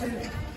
Two.